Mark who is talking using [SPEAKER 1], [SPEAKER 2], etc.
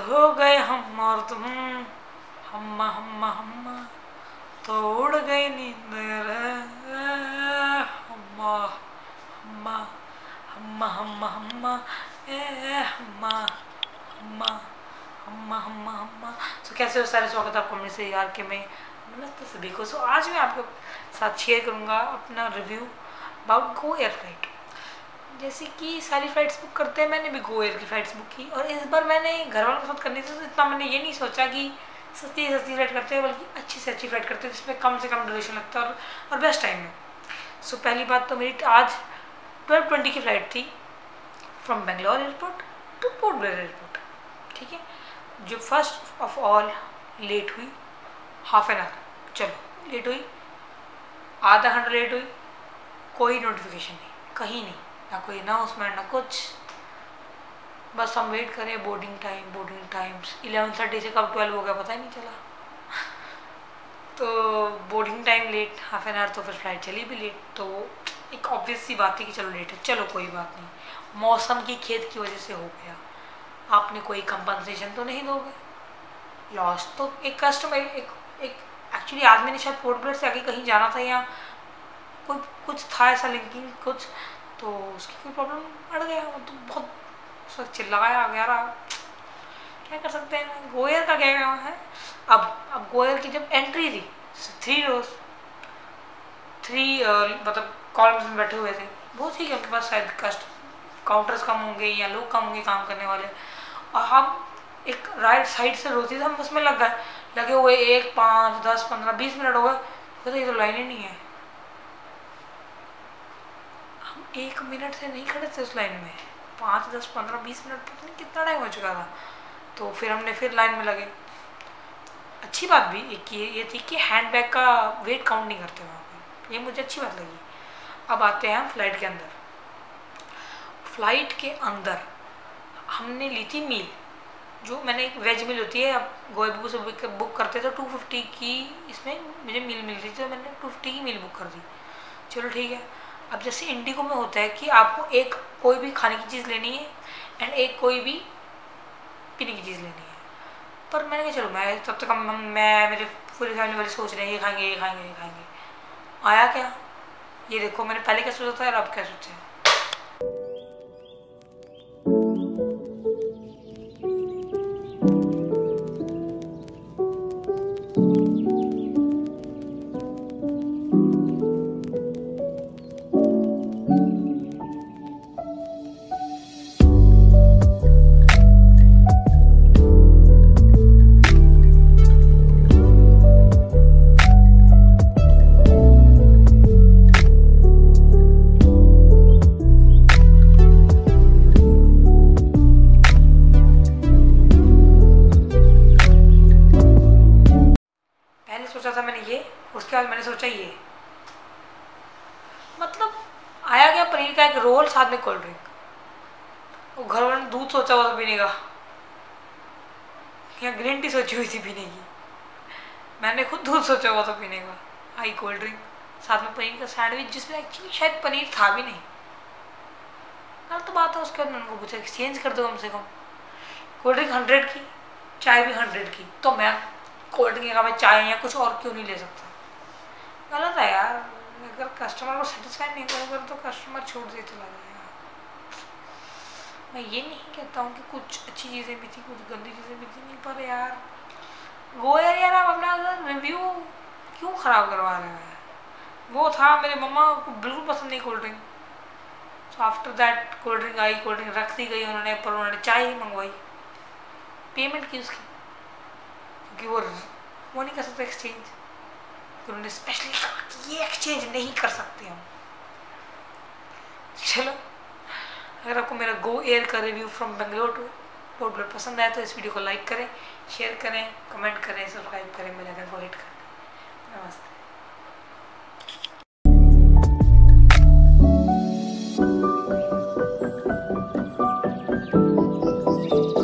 [SPEAKER 1] हो गए हम और तुम। हम्मा हम्मा हम्मा तो उड़ गई नींद हम्मा हम्मा हम्मा ए, हम्मा हम्मा हम्मा हम्मा हम्मा। तो कैसे हो सारे? स्वागत आपको मेरे से यार के मैं। नमस्ते सभी को। सो आज मैं आपके साथ शेयर करूँगा अपना review about Go Air flight जैसे कि सारी फ्लाइट्स बुक करते हैं मैंने भी गो एयर की फ़्लाइट्स बुक की और इस बार मैंने घर वालों के साथ करनी थी तो इतना मैंने ये नहीं सोचा कि सस्ती सस्ती फ़्लाइट करते हैं बल्कि अच्छी से अच्छी फ़्लाइट करते हैं जिसमें कम से कम ड्यूरेशन लगता है और, और बेस्ट टाइम में सो पहली बात तो मेरी आज ट्वेल्व ट्वेंटी की फ़्लाइट थी from Bangalore airport to Port Blair airport ठीक है? जो फ़र्स्ट ऑफ़ ऑल लेट हुई हाफ़ एन आवर चलो लेट हुई आधा घंटा लेट हुई कोई नोटिफिकेशन नहीं कहीं नहीं। ना कोई अनाउंसमेंट ना कुछ। बस हम वेट करें boarding time boarding time's eleven thirty से कब ट्वेल्व हो गया, पता ही नहीं चला। तो boarding time late half an hour तो फिर फ़्लाइट चली भी लेट तो एक ऑब्वियस सी बात थी कि चलो लेट है। चलो, कोई बात नहीं। मौसम की खेत की वजह से हो गया। आपने कोई कंपनसेशन तो नहीं दोगे? लॉस तो एक कस्टमर एक एक एक्चुअली आज मैंने शायद पोर्ट ब्लेयर से आगे कहीं जाना था या कोई कुछ था ऐसा लिंकिंग कुछ तो उसकी कोई प्रॉब्लम अड़ गया? वो तो बहुत उसका चिल्लाया वगैरह क्या कर सकते हैं? गोयर का क्या है? अब अब गोयर की जब एंट्री थी थ्री रोज थ्री मतलब कॉलम्स में बैठे हुए थे। ठीक है उनके पास शायद कस्ट काउंटर्स कम होंगे या लोग कम होंगे काम करने वाले। और हम एक राइट साइड से रोती थे हम उसमें लग गए। लगे हुए एक, पाँच, दस, पंद्रह, बीस मिनट हो गए। तो ये तो लाइन ही नहीं है हम एक मिनट से नहीं खड़े थे उस लाइन में। पाँच, दस, पंद्रह, बीस मिनट, पता नहीं कितना टाइम हो चुका था। तो फिर हमने फिर लाइन में लगे। अच्छी बात भी एक ये ये थी कि हैंड बैग का वेट काउंट नहीं करते वहाँ पर ये मुझे अच्छी बात लगी। अब आते हैं हम फ़्लाइट के अंदर। फ़्लाइट के अंदर हमने ली थी मील जो मैंने एक वेज मील होती है अब गोयबू से बुक करते तो टू फिफ्टी की इसमें मुझे मील मिल रही थी तो मैंने टू फिफ्टी की मील बुक कर दी। चलो ठीक है। अब जैसे इंडिगो में होता है कि आपको एक कोई भी खाने की चीज़ लेनी है एंड एक कोई भी पीने की चीज़ लेनी है। पर मैंने कहा, चलो, मैं तब तक हम मैं, मेरे पूरी फैमिली वाले सोच रहे हैं, ये खाएँगे ये खाएँगे ये खाएँगे। आया क्या? ये देखो, मैंने पहले क्या सोचा था और अब क्या सोचा है? उसके बाद मैंने सोचा ये। मतलब आया गया पनीर का एक रोल साथ में कोल्ड ड्रिंक। वो घर वाले ने दूध सोचा हुआ था पीने का। या ग्रीन टी सोची हुई थी पीने की। मैंने खुद दूध सोचा हुआ था पीने का। आई कोल्ड ड्रिंक। साथ में पनीर का सैंडविच, जिसमें एक्चुअली शायद पनीर था भी नहीं। कल तो बात है, उसके बाद मैंने उनको पूछा एक्सचेंज कर दो कम से कम। कोल्ड ड्रिंक हंड्रेड की, चाय भी हंड्रेड की। तो मैं कोल्ड ड्रिंक का मैं चाय या कुछ और क्यों नहीं ले सकता? गलत है यार। अगर कस्टमर को सेटिस्फाई नहीं करोगे तो कस्टमर छोड़ दे चला जाएगा मैं ये नहीं कहता हूँ कि कुछ अच्छी चीज़ें भी थी, कुछ गंदी चीज़ें भी थी, नहीं, पर यार, वो यार यार, आप अपना रिव्यू क्यों ख़राब करवा रहे हैं? वो था, मेरे मम्मा को बिल्कुल पसंद नहीं cold drink so after that cold drink I cold drink रख दी गई उन्होंने, पर उन्होंने चाय ही मंगवाई। पेमेंट की उसकी? क्योंकि वो वो नहीं कर सकते एक्सचेंज उन्होंने स्पेशली कहा कि ये एक्सचेंज नहीं कर सकते हम चलो, अगर आपको मेरा गो एयर का review from Bangalore to Port बहुत पसंद आया तो इस वीडियो को लाइक करें शेयर करें कमेंट करें सब्सक्राइब करें मेरे को हिट करें नमस्ते।